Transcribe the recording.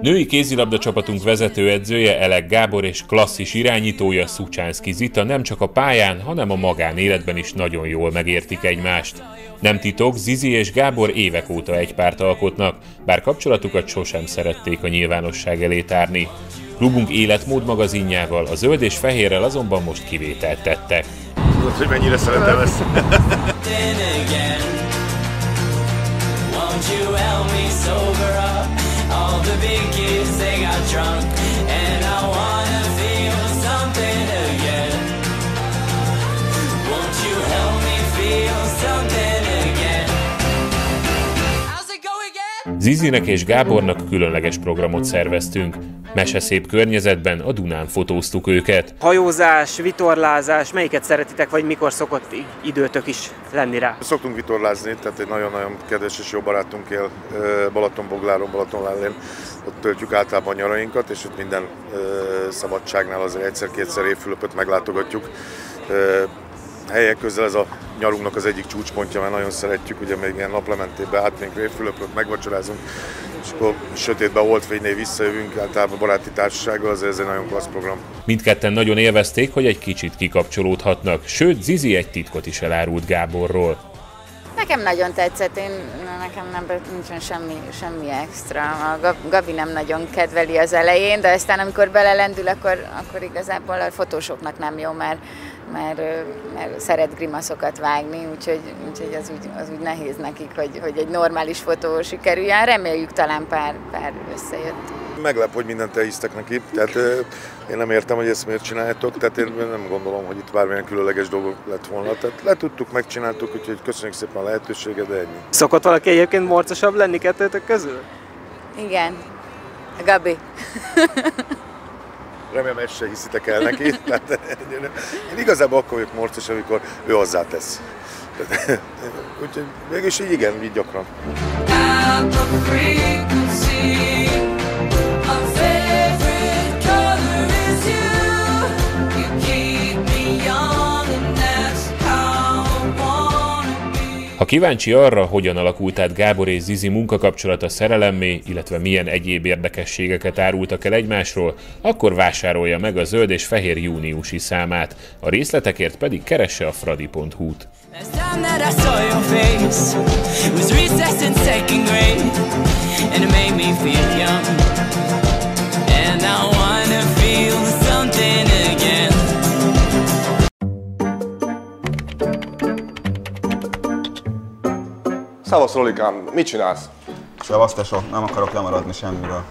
Női kézilabda csapatunk vezetőedzője Elek Gábor és klasszis irányítója Szucsánszki Zita nem csak a pályán, hanem a magánéletben is nagyon jól megértik egymást. Nem titok, Zizi és Gábor évek óta egy párt alkotnak, bár kapcsolatukat sosem szerették a nyilvánosság elé tárni. Klubunk életmód magazinjával, a zöld és fehérrel azonban most kivételt tettek. Tudod, hogy mennyire szeretem ezt? Zizinek és Gábornak különleges programot szerveztünk. Meseszép környezetben a Dunán fotóztuk őket. Hajózás, vitorlázás, melyiket szeretitek, vagy mikor szokott időtök is lenni rá? Szoktunk vitorlázni, tehát egy nagyon-nagyon kedves és jó barátunk él Balatonbogláron, Balatonlállén. Ott töltjük általában a nyarainkat, és ott minden szabadságnál azért egyszer-kétszer évfülöpöt meglátogatjuk. Helyek közel ez a nyarunknak az egyik csúcspontja, mert nagyon szeretjük, ugye még ilyen naplementébe átmegyünk Révfülöpöt, megvacsorázunk, és akkor sötétbe holdfénynél visszajövünk, általában baráti társasággal, azért ez egy nagyon klassz program. Mindketten nagyon élvezték, hogy egy kicsit kikapcsolódhatnak, sőt Zizi egy titkot is elárult Gáborról. Nekem nagyon tetszett, én, nekem nem, nincsen semmi, semmi extra. A Gab- Gabi nem nagyon kedveli az elején, de aztán amikor belelendül, akkor, akkor igazából a fotósoknak nem jó, mert, mert, mert szeret grimaszokat vágni, úgyhogy, úgyhogy az, úgy, az úgy nehéz nekik, hogy, hogy egy normális fotó sikerüljen. Reméljük talán pár, pár összejött. Meglep, hogy mindent elhisztek neki, tehát én nem értem, hogy ezt miért csináljátok, tehát én nem gondolom, hogy itt bármilyen különleges dolgok lett volna. Tehát letudtuk, megcsináltuk, úgyhogy köszönjük szépen a lehetőséget, de ennyi. Szokott valaki egyébként morcosabb lenni kettőtök közül? Igen, a Gabi. Remélem ezt se hiszitek el neki. Tehát én, igazából akkor vagyok morcos, amikor ő hozzátesz. Úgyhogy mégis így igen, így gyakran. Kíváncsi arra, hogyan alakult át Gábor és Zizi munkakapcsolata szerelemmé, illetve milyen egyéb érdekességeket árultak el egymásról, akkor vásárolja meg a zöld és fehér júniusi számát, a részletekért pedig keresse a fradi.hu-t. Last Szevasz Rolikám, mit csinálsz? Szevasz tesó, nem akarok lemaradni semmiről.